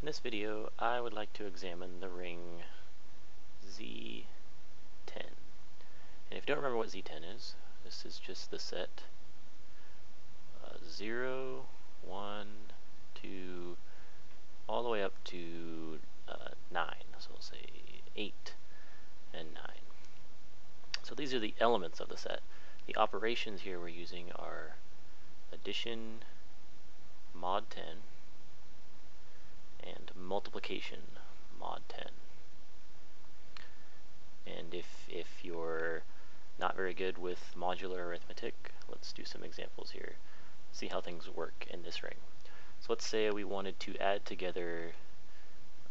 In this video, I would like to examine the ring Z10. And if you don't remember what Z10 is, this is just the set uh, 0, 1, 2, all the way up to uh, 9. So we'll say 8 and 9. So these are the elements of the set. The operations here we're using are addition, mod 10, and multiplication mod 10. And if, if you're not very good with modular arithmetic, let's do some examples here. See how things work in this ring. So let's say we wanted to add together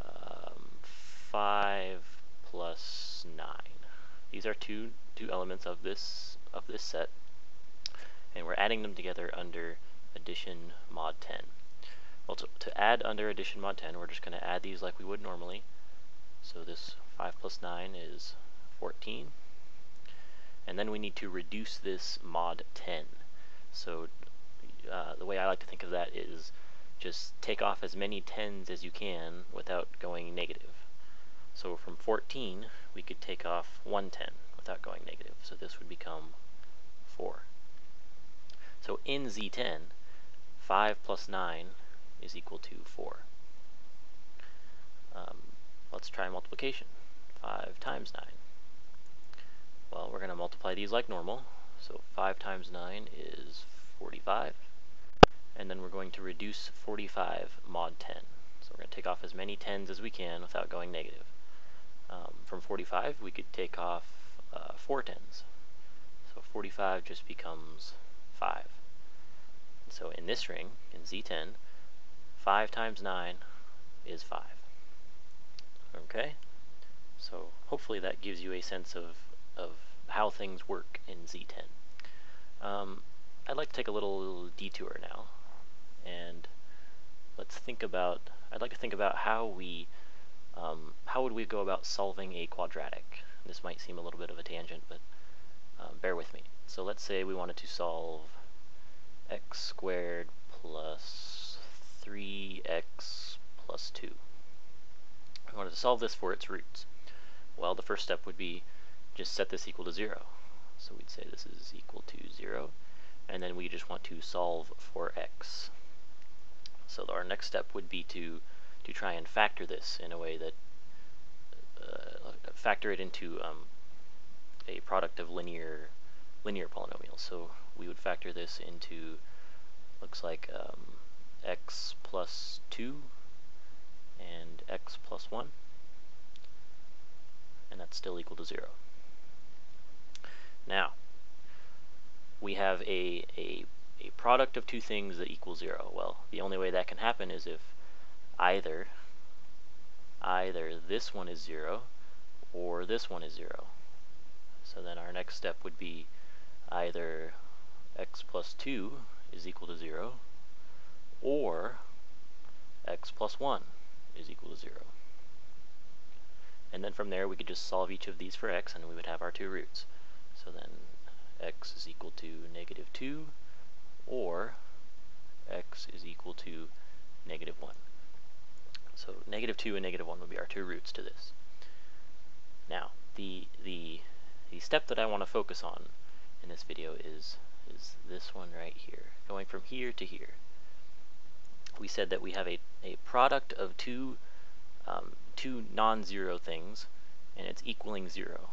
um, 5 plus 9. These are two, two elements of this, of this set, and we're adding them together under addition mod 10. Well, to, to add under addition mod 10, we're just going to add these like we would normally. So this 5 plus 9 is 14. And then we need to reduce this mod 10. So uh, the way I like to think of that is just take off as many 10s as you can without going negative. So from 14, we could take off one 10 without going negative. So this would become 4. So in Z10, 5 plus 9 is equal to 4. Um, let's try multiplication. 5 times 9. Well, we're going to multiply these like normal. So 5 times 9 is 45. And then we're going to reduce 45 mod 10. So we're going to take off as many 10s as we can without going negative. Um, from 45, we could take off uh, 4 10s. So 45 just becomes 5. So in this ring, in Z10, 5 times 9 is 5. Okay? So hopefully that gives you a sense of, of how things work in Z10. Um, I'd like to take a little detour now, and let's think about, I'd like to think about how we, um, how would we go about solving a quadratic? This might seem a little bit of a tangent, but um, bear with me. So let's say we wanted to solve x squared plus 3x plus 2. I wanted to solve this for its roots. Well, the first step would be just set this equal to 0. So we'd say this is equal to 0, and then we just want to solve for x. So our next step would be to, to try and factor this in a way that, uh, factor it into um, a product of linear linear polynomials. So we would factor this into, looks like um, x plus 2 and x plus 1 and that's still equal to 0. Now, we have a, a, a product of two things that equal 0. Well, the only way that can happen is if either either this one is 0 or this one is 0. So then our next step would be either x plus 2 is equal to 0 or x plus 1 is equal to 0. And then from there we could just solve each of these for x and we would have our two roots. So then x is equal to negative 2 or x is equal to negative 1. So negative 2 and negative 1 would be our two roots to this. Now, the, the, the step that I want to focus on in this video is, is this one right here, going from here to here we said that we have a, a product of two, um, two non-zero things, and it's equaling 0.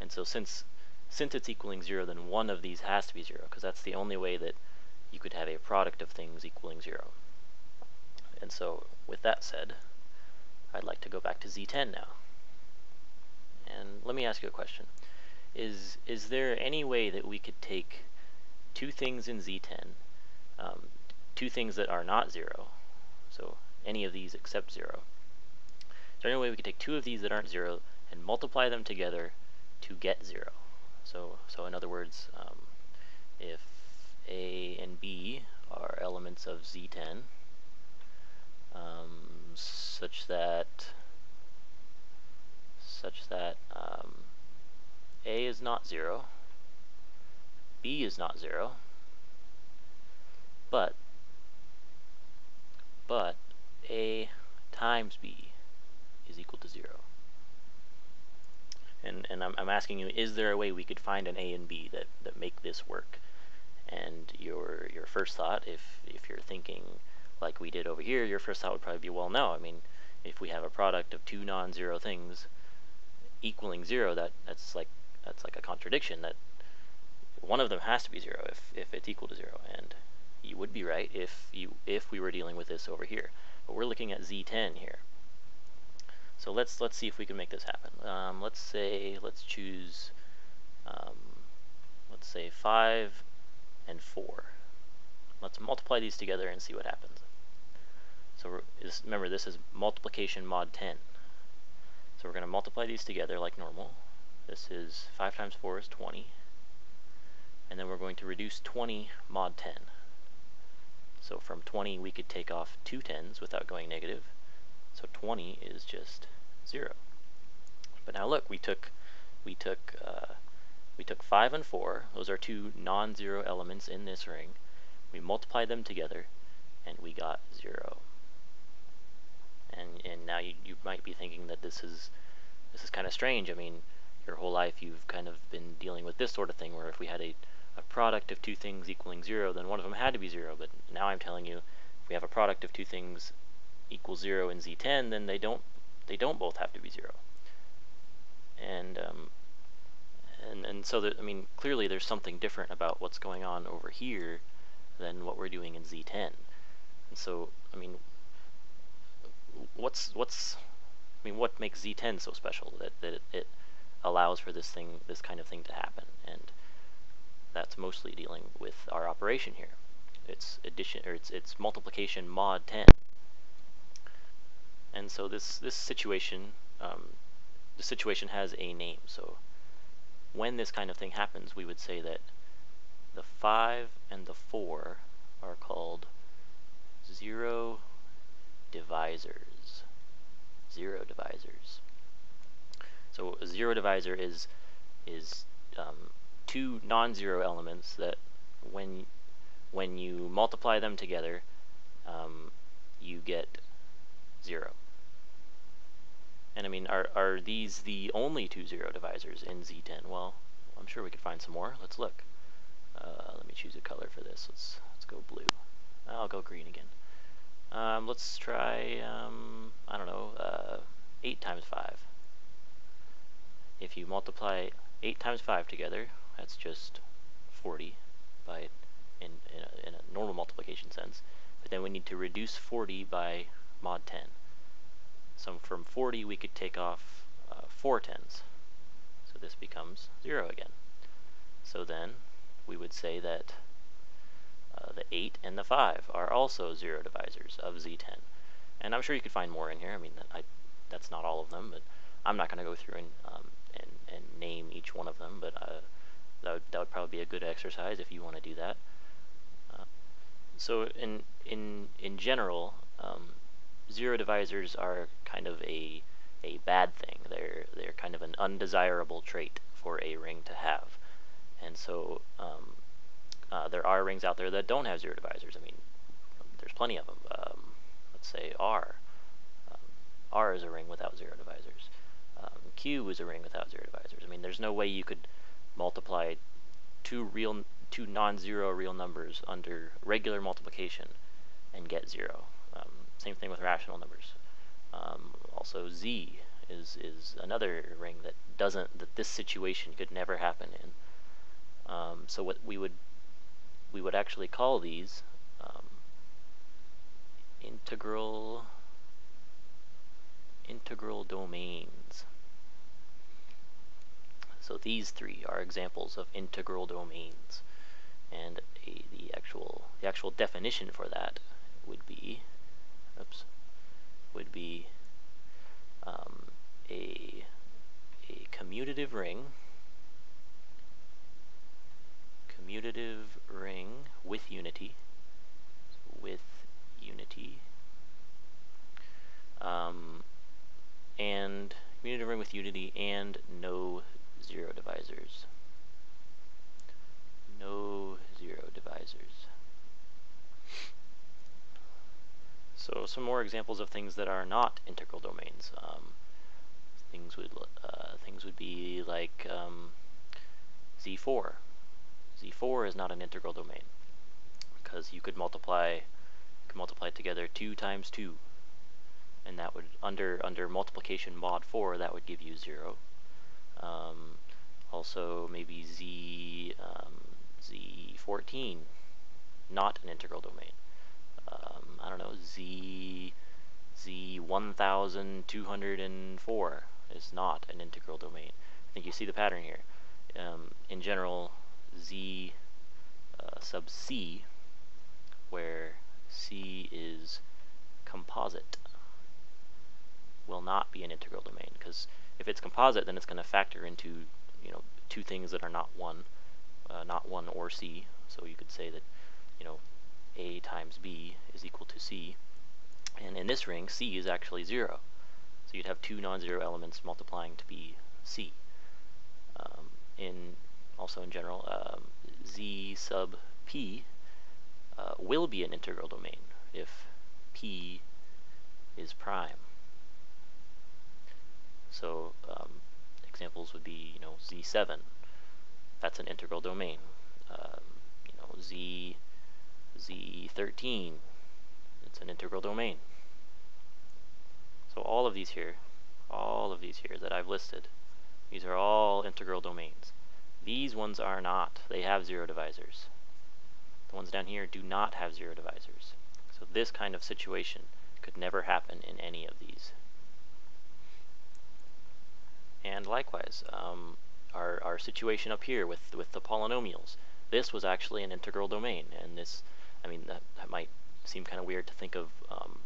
And so since, since it's equaling 0, then one of these has to be 0, because that's the only way that you could have a product of things equaling 0. And so, with that said, I'd like to go back to Z10 now. And let me ask you a question. Is, is there any way that we could take two things in Z10, um, two things that are not 0, so any of these except 0. Is there any way we could take two of these that aren't 0 and multiply them together to get 0? So, so in other words, um, if A and B are elements of Z10, um, such that such that um, A is not 0, B is not 0, but but A times b is equal to 0. And, and I'm, I'm asking you, is there a way we could find an a and b that, that make this work? And your your first thought, if, if you're thinking like we did over here, your first thought would probably be, well, no. I mean, if we have a product of two non-zero things equaling 0, that, that's like that's like a contradiction. That one of them has to be 0 if, if it's equal to 0. And you would be right if you if we were dealing with this over here. But we're looking at z10 here. So let's let's see if we can make this happen. Um, let's say let's choose um, let's say five and four. Let's multiply these together and see what happens. So remember this is multiplication mod 10. So we're going to multiply these together like normal. This is 5 times 4 is 20. And then we're going to reduce 20 mod 10. So from 20 we could take off two tens without going negative. So 20 is just 0. But now look, we took we took uh, we took 5 and 4, those are two non-zero elements in this ring. We multiplied them together and we got 0. And and now you, you might be thinking that this is this is kind of strange. I mean, your whole life you've kind of been dealing with this sort of thing where if we had a, a product of two things equaling 0, then one of them had to be 0. But now I'm telling you, if we have a product of two things equals 0 in Z10, then they don't they don't both have to be 0. And um, and and so that I mean clearly there's something different about what's going on over here than what we're doing in Z10. And so I mean what's what's I mean what makes Z10 so special that that it, it allows for this thing this kind of thing to happen and that's mostly dealing with our operation here. It's addition or it's it's multiplication mod 10. And so this, this situation, um, the situation has a name. So when this kind of thing happens, we would say that the 5 and the 4 are called zero divisors. Zero divisors. So a zero divisor is is um, two non-zero elements that when when you multiply them together, um, you get zero. And I mean, are, are these the only two zero divisors in Z10? Well, I'm sure we could find some more. Let's look. Uh, let me choose a color for this. Let's let's go blue. I'll go green again. Um, let's try, um, I don't know, uh, 8 times 5. If you multiply 8 times 5 together, that's just 40 by in, in a, in, a, normal multiplication sense. But then we need to reduce 40 by mod 10. So from 40 we could take off uh, 4 tens. So this becomes 0 again. So then we would say that uh, the 8 and the 5 are also 0 divisors of Z10. And I'm sure you could find more in here. I mean, I, that's not all of them, but I'm not going to go through and, um, and, and name each one of them, but uh, that, would, that would probably be a good exercise if you want to do that. Uh, so in, in, in general, um, zero divisors are kind of a a bad thing. They're they're kind of an undesirable trait for a ring to have, and so um, uh, there are rings out there that don't have zero divisors. I mean, there's plenty of them. Um, let's say R. Um, R is a ring without zero divisors. Um, Q is a ring without zero divisors. I mean, there's no way you could multiply two real two non-zero real numbers under regular multiplication and get zero. Um, same thing with rational numbers. Um, also, z is is another ring that doesn't that this situation could never happen in. Um, so what we would we would actually call these um, integral integral domains. So these three are examples of integral domains, and a, the actual the actual definition for that would be oops, would be um, a, a commutative ring, commutative ring with unity, with unity, um, and commutative ring with unity and no zero divisors. No zero divisors. So some more examples of things that are not integral domains. Um, things would uh, things would be like um, z4. z4 is not an integral domain because you could multiply you could multiply together 2 times 2 and that would under under multiplication mod 4 that would give you 0 um, also maybe z um, z14 not an integral domain. Um, I don't know z z 1204 is not an integral domain. I think you see the pattern here. Um, in general z uh, sub c where c is composite will not be an integral domain because if it's composite then it's going to factor into you know two things that are not one uh, not one or c. So you could say that you know a times b is equal to c. And in this ring c is actually 0 so you'd have two non-zero elements multiplying to be c. Um, in also in general um, z sub p uh, will be an integral domain if p is prime so um, examples would be, you know, Z7. That's an integral domain. Um, you know, Z Z13. It's an integral domain. So all of these here, all of these here that I've listed, these are all integral domains. These ones are not. They have zero divisors. The ones down here do not have zero divisors. So this kind of situation could never happen in any of these. And likewise, um, our, our situation up here with, with the polynomials, this was actually an integral domain. And this, I mean, that, that might seem kind of weird to think of um,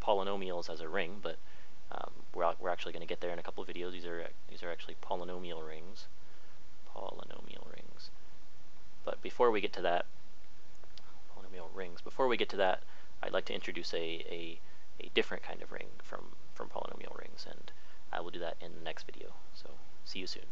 polynomials as a ring, but um, we're, we're actually going to get there in a couple of videos. These are, these are actually polynomial rings. Polynomial rings. But before we get to that, polynomial rings, before we get to that, I'd like to introduce a, a, a different kind of ring from, from polynomial rings. and I will do that in the next video. So see you soon.